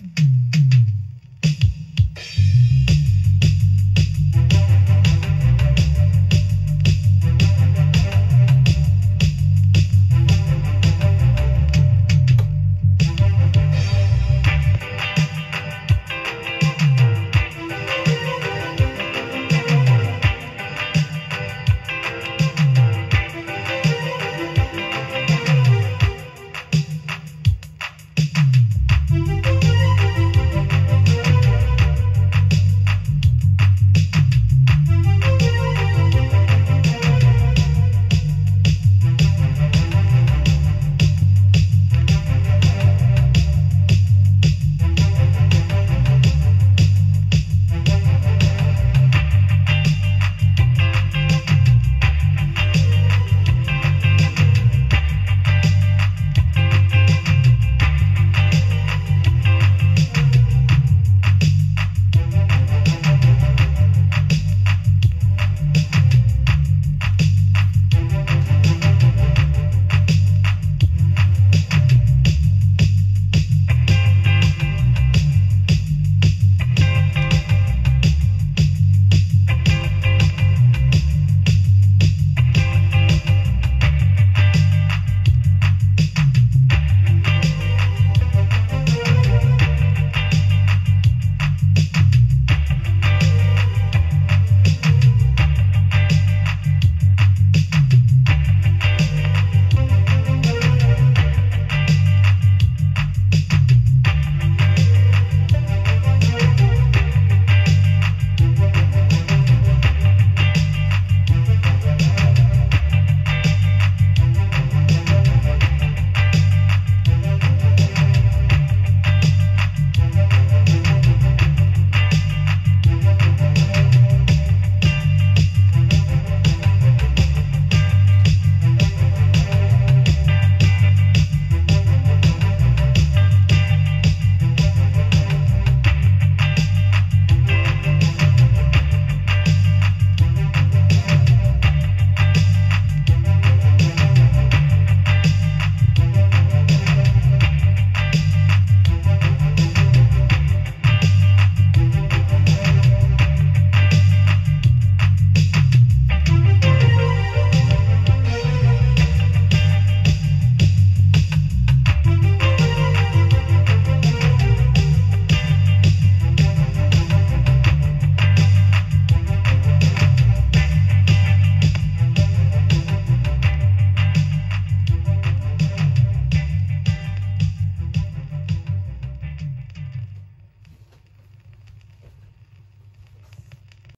Mm-hmm.